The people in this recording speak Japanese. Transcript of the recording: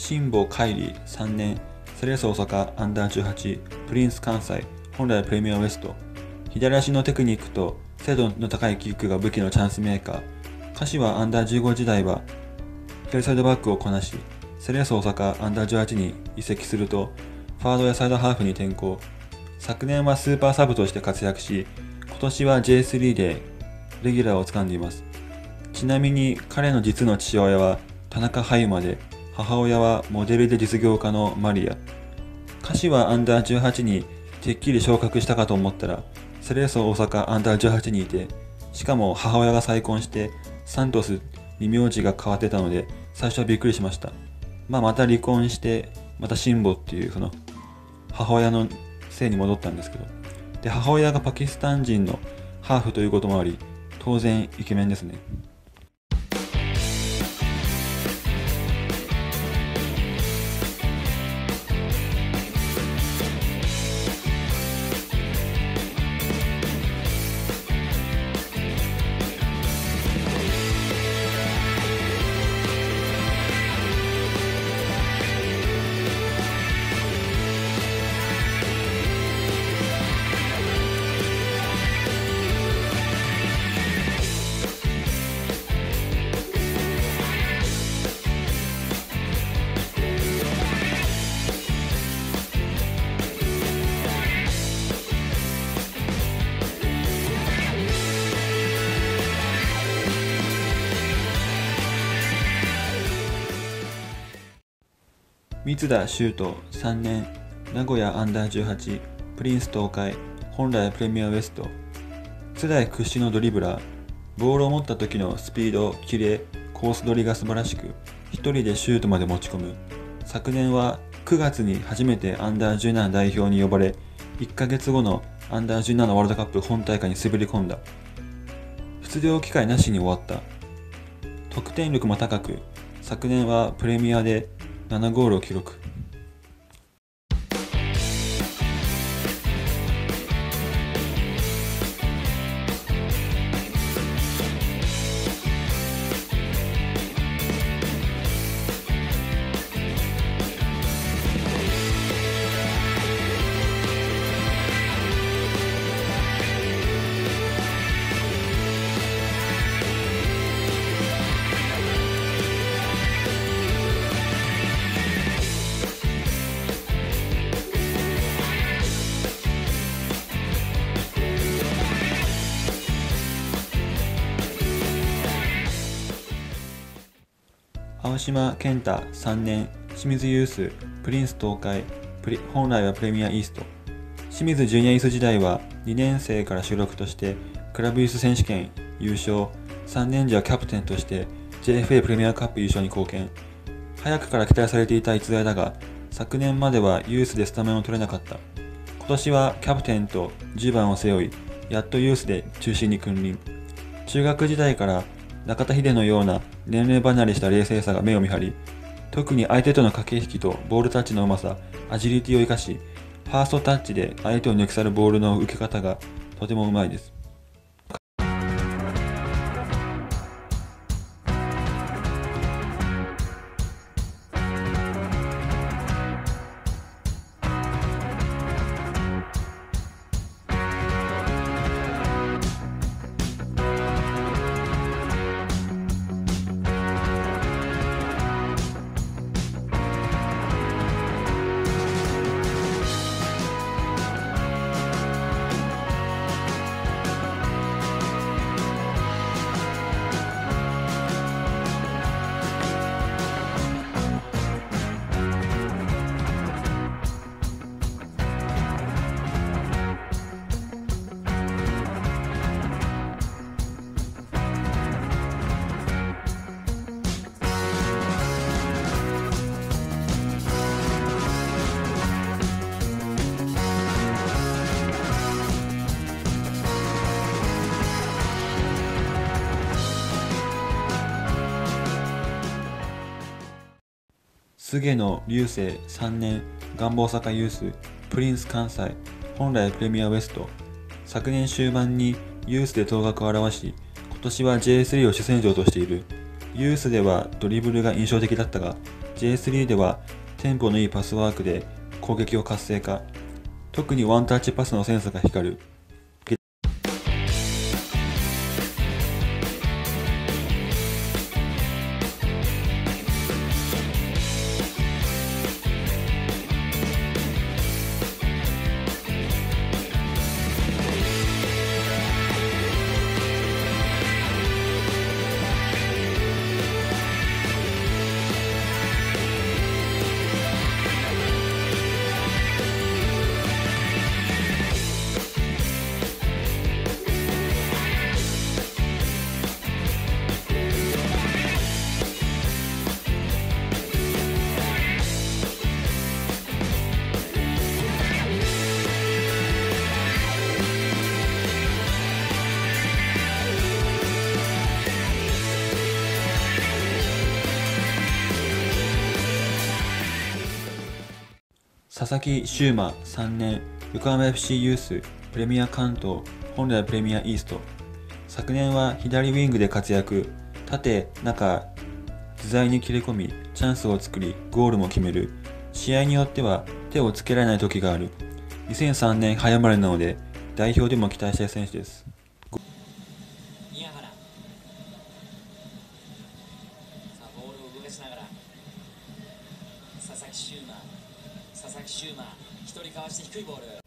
辛坊海里3年、セレッソ大阪アンダー18、プリンス関西、本来プレミアウエスト、左足のテクニックと精度の高いキックが武器のチャンスメーカー、柏アンダー15時代は左サイドバックをこなし、セレッソ大阪アンダー18に移籍すると、ファードやサイドハーフに転向。昨年はスーパーサブとして活躍し、今年は J3 でレギュラーを掴んでいます。ちなみに彼の実の父親は田中ハイマで、母親はモデルで実業家のマリア。柏アンダー18にてっきり昇格したかと思ったら、セレッソ大阪アンダー18にいて、しかも母親が再婚してサントスに名字が変わってたので、最初はびっくりしました。まあ、また離婚して、また辛抱っていうその母親のせいに戻ったんですけど。で、母親がパキスタン人のハーフということもあり、当然イケメンですね。三田修斗3年名古屋アンダー18プリンス東海本来プレミアウエスト。世代屈指のドリブラー。ボールを持った時のスピードキレコース取りが素晴らしく一人でシュートまで持ち込む。昨年は9月に初めてアンダー17代表に呼ばれ1ヶ月後のアンダー17ワールドカップ本大会に滑り込んだ。出場機会なしに終わった。得点力も高く昨年はプレミアで7ゴールを記録。島健太3年清水ユースプリンス東海プリ本来はプレミアイースト。清水ジュニアユース時代は2年生から主力としてクラブユース選手権優勝。3年時はキャプテンとして JFA プレミアカップ優勝に貢献。早くから期待されていた逸材だが昨年まではユースでスタメンを取れなかった。今年はキャプテンと10番を背負いやっとユースで中心に君臨。中学時代から中田秀のような年齢離れした冷静さが目を見張り、特に相手との駆け引きとボールタッチのうまさ、アジリティを生かし、ファーストタッチで相手を抜き去るボールの受け方がとてもうまいです。菅野流星3年ガンバ大阪ユースプリンス関西本来プレミアウエスト。昨年終盤にユースで頭角を現し今年は J3 を主戦場としている。ユースではドリブルが印象的だったが J3 ではテンポのいいパスワークで攻撃を活性化。特にワンタッチパスのセンスが光る。佐々木修馬3年横浜 FC ユースプレミア関東本来プレミアイースト。昨年は左ウィングで活躍。縦中自在に切れ込みチャンスを作りゴールも決める。試合によっては手をつけられない時がある。2003年早生まれなので代表でも期待したい選手です。シューマー。1人かわして低いボール。